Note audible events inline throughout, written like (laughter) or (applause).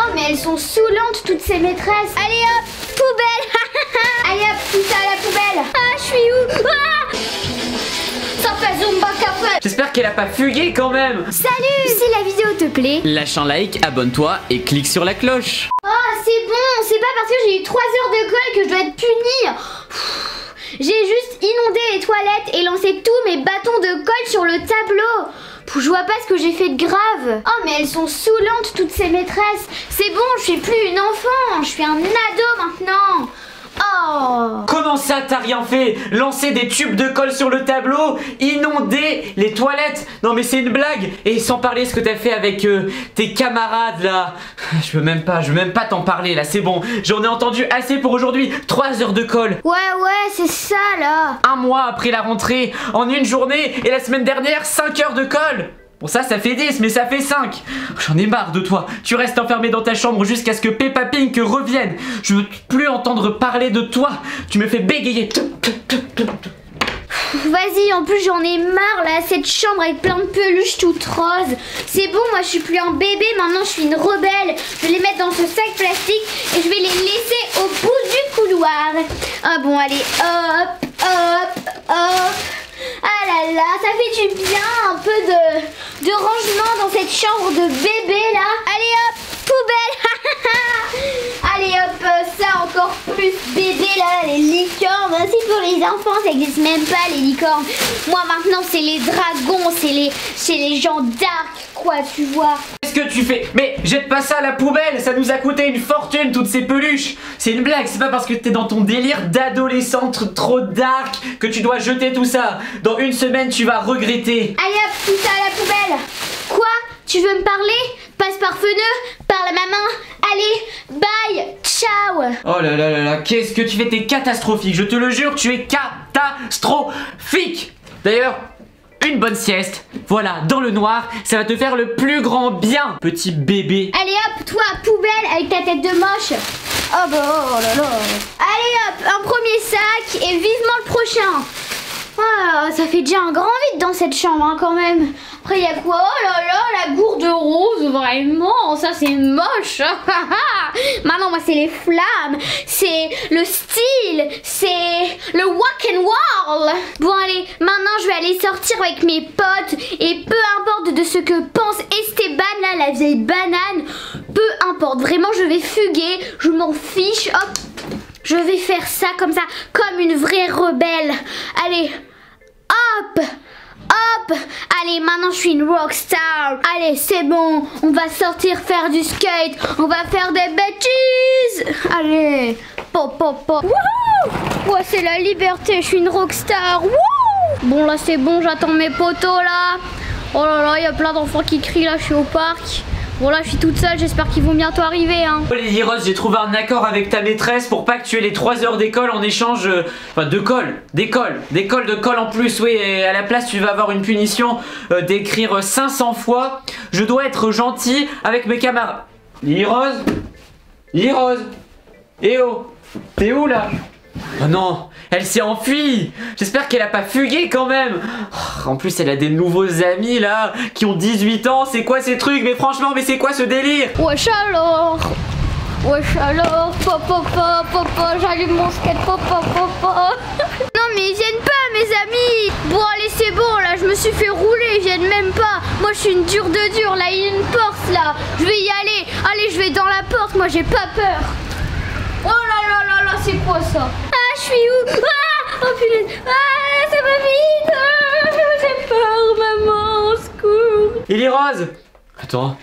Oh, mais elles sont saoulantes, toutes ces maîtresses. Allez hop, poubelle. (laughs) Allez hop, tout ça à la poubelle. Ah, je suis où? Ah Ça fait Zumba Café. J'espère qu'elle a pas fugué quand même Salut Si la vidéo te plaît, Lâche un like, abonne-toi et clique sur la cloche Oh, c'est bon, c'est pas parce que j'ai eu 3 heures de colle que je dois être punie. J'ai juste inondé les toilettes et lancé tous mes bâtons de colle sur le tableau. Je vois pas ce que j'ai fait de grave. Oh, mais elles sont saoulantes, toutes ces maîtresses. C'est bon, je suis plus une enfant, je suis un ado maintenant. Oh Comment ça t'as rien fait? Lancer des tubes de colle sur le tableau? Inonder les toilettes? Non mais c'est une blague! Et sans parler ce que t'as fait avec euh, tes camarades là. (sighs) Je veux même pas, je veux même pas t'en parler là, c'est bon. J'en ai entendu assez pour aujourd'hui. 3 heures de colle. Ouais, ouais, c'est ça là. Un mois après la rentrée En une journée Et la semaine dernière 5 heures de colle Bon ça ça fait 10 mais ça fait 5 J'en ai marre de toi Tu restes enfermé dans ta chambre jusqu'à ce que Peppa Pink revienne Je veux plus entendre parler de toi Tu me fais bégayer Vas-y, en plus j'en ai marre là, cette chambre avec plein de peluches toutes roses. C'est bon, moi je suis plus un bébé, maintenant je suis une rebelle. Je vais les mettre dans ce sac plastique et je vais les laisser au bout du couloir. Ah bon, allez, hop, hop, hop. Ah là là, ça fait du bien un peu de, rangement dans cette chambre de bébé là. Allez hop, poubelle. (laughs) Allez hop, euh, ça encore plus bébé là, les licornes. C'est pour les enfants, ça existe même pas les licornes. Moi maintenant c'est les dragons, c'est les, les gens dark quoi, tu vois. Qu'est-ce que tu fais. Mais jette pas ça à la poubelle Ça nous a coûté une fortune toutes ces peluches. C'est une blague, c'est pas parce que t'es dans ton délire d'adolescente trop dark que tu dois jeter tout ça. Dans une semaine tu vas regretter. Allez hop, tout ça à la poubelle. Quoi? Tu veux me parler? Passe par feneux, parle à maman. Allez, bye, ciao. Oh là là là là, qu'est-ce que tu fais? T'es catastrophique, je te le jure, tu es catastrophique. D'ailleurs, une bonne sieste, voilà, dans le noir, ça va te faire le plus grand bien, petit bébé. Allez hop, toi, poubelle avec ta tête de moche. Oh bah oh là là. Allez hop, un premier sac et vivement le prochain. Ah, ça fait déjà un grand vide dans cette chambre hein, quand même. Après il y a quoi? Oh là là, la gourde rose, vraiment, ça c'est moche. (laughs) Maintenant moi c'est les flammes, c'est le style, c'est le walk and wall. Bon allez, maintenant je vais aller sortir avec mes potes et peu importe de ce que pense Esteban la vieille banane, peu importe, vraiment je vais fuguer, je m'en fiche, hop. Je vais faire ça comme ça, comme une vraie rebelle. Allez, hop, hop. Allez, maintenant je suis une rockstar. Allez, c'est bon. On va sortir faire du skate. On va faire des bêtises. Allez, pop, pop, pop. Wouhou Ouais, c'est la liberté. Je suis une rockstar. Wouhou Bon, là, c'est bon. J'attends mes potos là. Oh là là, il y a plein d'enfants qui crient là. Je suis au parc. Bon, là, je suis toute seule. J'espère qu'ils vont bientôt arriver. Hein. Oh, Lily Rose, j'ai trouvé un accord avec ta maîtresse pour pas que tu aies les 3 heures d'école en échange. euh, Enfin, de colle, d'école, d'école, de colle en plus. Oui, et à la place, tu vas avoir une punition euh, d'écrire 500 fois. Je dois être gentil avec mes camarades. Lily Rose Lily Rose Eh oh T'es où là? Oh non, elle s'est enfuie. J'espère qu'elle a pas fugué quand même. Oh, En plus, elle a des nouveaux amis là qui ont 18 ans. C'est quoi ces trucs? Mais franchement, mais c'est quoi ce délire? Wesh alors. Wesh alors. Papa, papa, papa, j'allume mon skate, papa, papa (laughs) Non mais ils viennent pas mes amis. Bon allez c'est bon là, je me suis fait rouler, ils viennent même pas. Moi je suis une dure de dure, là. Il y a une porte là. Je vais y aller, allez je vais dans la porte, moi j'ai pas peur. Oh là là là là, c'est quoi ça? Je suis où Ah Oh punaise Ah ça va vite ah, (laughs) J'ai peur maman, au secours Lily Rose Attends.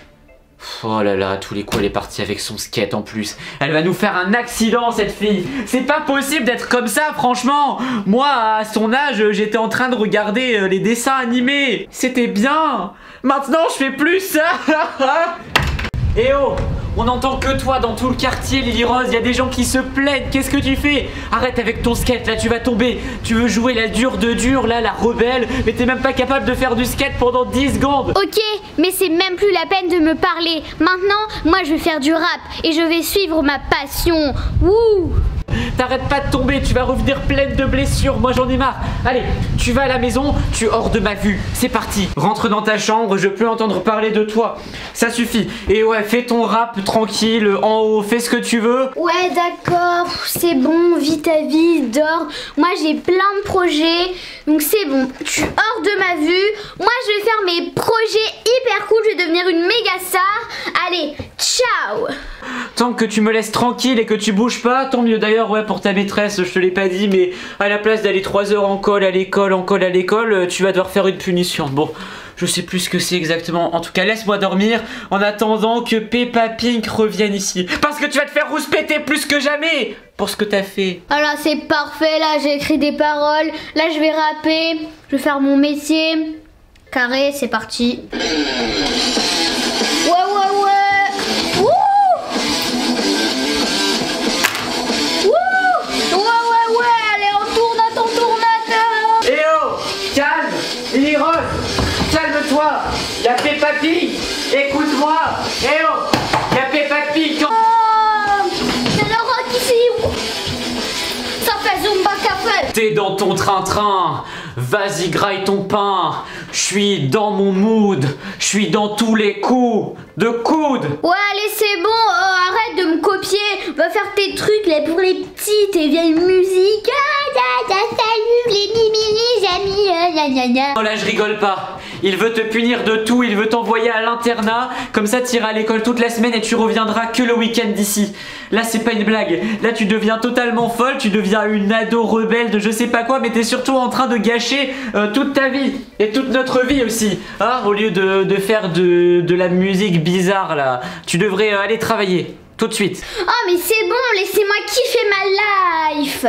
Oh là là, à tous les coups, elle est partie avec son skate en plus. Elle va nous faire un accident, cette fille. C'est pas possible d'être comme ça, franchement. Moi, à son âge, j'étais en train de regarder euh, les dessins animés. C'était bien. Maintenant, je fais plus ça. (laughs) Eh oh on n'entend que toi dans tout le quartier, Lily Rose. Il y a des gens qui se plaignent. Qu'est-ce que tu fais? Arrête avec ton skate, là, tu vas tomber. Tu veux jouer la dure de dure, là, la rebelle. Mais t'es même pas capable de faire du skate pendant 10 secondes. Ok, mais c'est même plus la peine de me parler. Maintenant, moi je vais faire du rap et je vais suivre ma passion. Wouh T'arrêtes pas de tomber, tu vas revenir pleine de blessures. Moi j'en ai marre. Allez, tu vas à la maison, tu es hors de ma vue. C'est parti. Rentre dans ta chambre, je peux entendre parler de toi. Ça suffit. Et ouais, fais ton rap tranquille, en haut, fais ce que tu veux. Ouais, d'accord, c'est bon, vis ta vie, dors. Moi, j'ai plein de projets, donc c'est bon. Tu es hors de ma vue. Moi, je vais faire mes projets hyper cool. Je vais devenir une méga star. Allez, ciao Tant que tu me laisses tranquille et que tu bouges pas, tant mieux. D'ailleurs, ouais, pour ta maîtresse, je te l'ai pas dit, mais à la place d'aller 3 heures en colle à l'école, en colle à l'école, euh, tu vas devoir faire une punition. Bon. Je sais plus ce que c'est exactement. En tout cas, laisse-moi dormir en attendant que Peppa Pink revienne ici. Parce que tu vas te faire rouspéter plus que jamais pour ce que t'as fait. Alors, c'est parfait. Là, j'ai écrit des paroles. Là, je vais rapper. Je vais faire mon métier. Carré, c'est parti. T'es dans ton train-train Vas-y, graille ton pain Je suis dans mon mood Je suis dans tous les coups de coude Ouais, allez, c'est bon, oh, arrête de me copier. Va faire tes trucs là pour les petits, tes vieilles musiques. Ah, da, da, salut les mimi, les amis, gna, gna, gna. Oh là, je rigole pas. Il veut te punir de tout, il veut t'envoyer à l'internat. Comme ça, tu iras à l'école toute la semaine et tu reviendras que le week-end d'ici. Là, c'est pas une blague. Là, tu deviens totalement folle, tu deviens une ado rebelle de je sais pas quoi, mais t'es surtout en train de gâcher euh, toute ta vie et toute notre vie aussi. Hein, au lieu de, faire de, de la musique bizarre là, tu devrais euh, aller travailler tout de suite. Oh, mais c'est bon, laissez-moi kiffer ma life.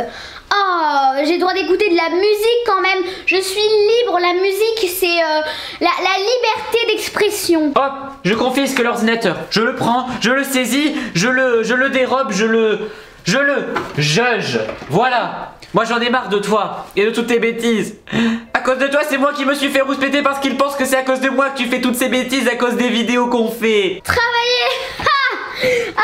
Oh, j'ai le droit d'écouter de la musique quand même. Je suis libre, la musique, c'est euh, la, la liberté d'expression. Hop, je confisque l'ordinateur. Je le prends, je le saisis, je le, je le dérobe, je le, je le juge. Voilà. Moi j'en ai marre de toi et de toutes tes bêtises. À cause de toi, c'est moi qui me suis fait rouspéter parce qu'il pense que c'est à cause de moi que tu fais toutes ces bêtises à cause des vidéos qu'on fait. Travailler Ha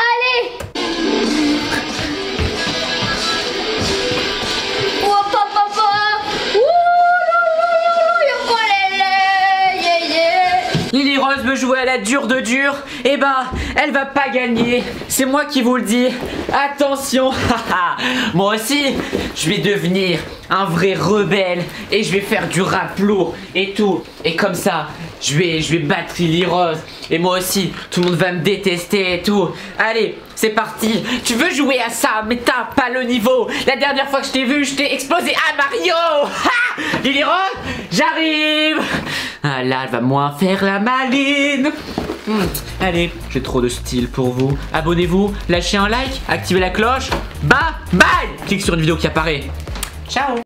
veut jouer à la dure de dur, et ben elle va pas gagner. C'est moi qui vous le dis. Attention, (laughs) moi aussi, je vais devenir un vrai rebelle et je vais faire du rap lourd et tout. Et comme ça, je vais, je vais battre Lily Rose. Et moi aussi, tout le monde va me détester et tout. Allez, c'est parti. Tu veux jouer à ça, mais t'as pas le niveau. La dernière fois que je t'ai vu, je t'ai explosé à Mario. (laughs) Ha Lily Rose, j'arrive. Ah là, elle va moins faire la maline. Hmm, Allez, j'ai trop de style pour vous. Abonnez-vous, lâchez un like, activez la cloche. Bye bye Clique sur une vidéo qui apparaît. Ciao